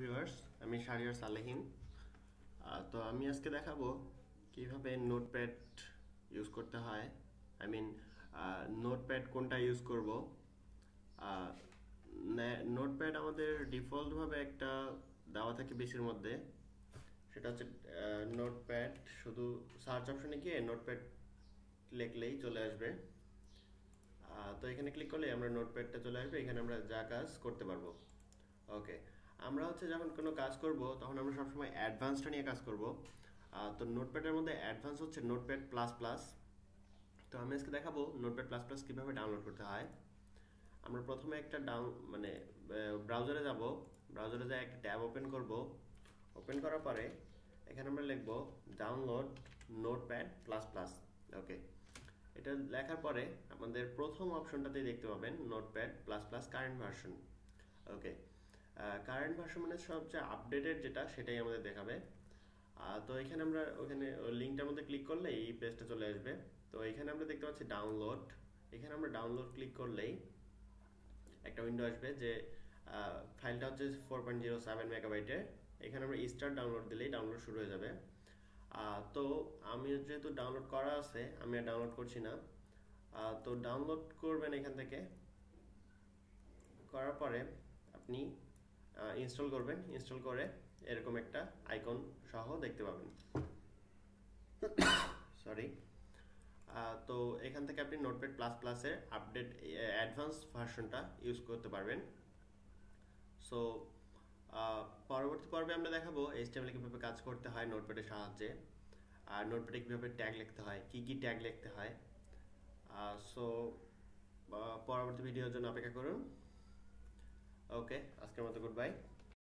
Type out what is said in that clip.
Viewers আমি শারিয়ার সালেহিন। তো আমি আজকে দেখাবো কীভাবে নোটপ্যাড ইউজ করতে হয়। আই মিন নোটপ্যাড কোনটা ইউজ করব। নোটপ্যাড আমাদের ডিফল্টভাবে একটা দেওয়া থাকে বেশির মধ্যে। সেটা হচ্ছে নোটপ্যাড শুধু সার্চ অপশনে গিয়ে নোটপ্যাড লিখলেই চলে আসবে। তো এখানে ক্লিক করলে আমরা নোটপ্যাডটা চলে আসবে। এখানে আমরা যা কাজ করতে পারব। ওকে আমরা হচ্ছে যখন কোনো কাজ করব, তখন আমরা সবসময় অ্যাডভান্সটা নিয়ে কাজ করব। তো নোটপ্যাডের মধ্যে অ্যাডভান্স হচ্ছে নোটপ্যাড প্লাস প্লাস তো আমি আজকে দেখাবো নোটপ্যাড প্লাস প্লাস কীভাবে ডাউনলোড করতে হয়। আমরা প্রথমে একটা ডাউন মানে ব্রাউজারে যাব। ব্রাউজারে যাই একটা ট্যাব ওপেন করব। ওপেন করার পরে এখানে আমরা লিখব download notepad plus plus okay এটা লেখার পরে আমাদের প্রথম অপশনটাতেই দেখতে পাবেন notepad plus plus current version okay current version মানে সবচেয়ে আপডেটেড যেটা সেটাই আমাদের দেখাবে। তো এখানে আমরা ওখানে লিঙ্কটার মধ্যে ক্লিক করলে এই পেজটা চলে আসবে। তো এখানে আমরা দেখতে পাচ্ছি ডাউনলোড এখানে আমরা ডাউনলোড ক্লিক করলেই একটা উইন্ডো আসবে যে ফাইলটা হচ্ছে ফোর পয়েন্ট জিরো সেভেন মেগাবাইটের এখানে আমরা স্টার্ট ডাউনলোড দিলেই ডাউনলোড শুরু হয়ে যাবে। তো আমি যেহেতু ডাউনলোড করা আছে, আমি আর ডাউনলোড করছি না। তো ডাউনলোড করবেন এখান থেকে। করার পরে আপনি ইনস্টল করবেন। ইনস্টল করে এরকম একটা আইকন সহ দেখতে পাবেন। সরি তো এখান থেকে আপনি নোটপ্যাড প্লাস প্লাসের আপডেট অ্যাডভান্স ভার্সনটা ইউজ করতে পারবেন। সো পরবর্তী পর্বে আমরা দেখাবো এইচটিএমএল কীভাবে কাজ করতে হয় নোটপ্যাডের সাহায্যে, আর নোটপ্যাডে কীভাবে ট্যাগ লিখতে হয়, কী কী ট্যাগ লিখতে হয়। সো পরবর্তী ভিডিওর জন্য অপেক্ষা করুন। ওকে আজকের মতো গুড বাই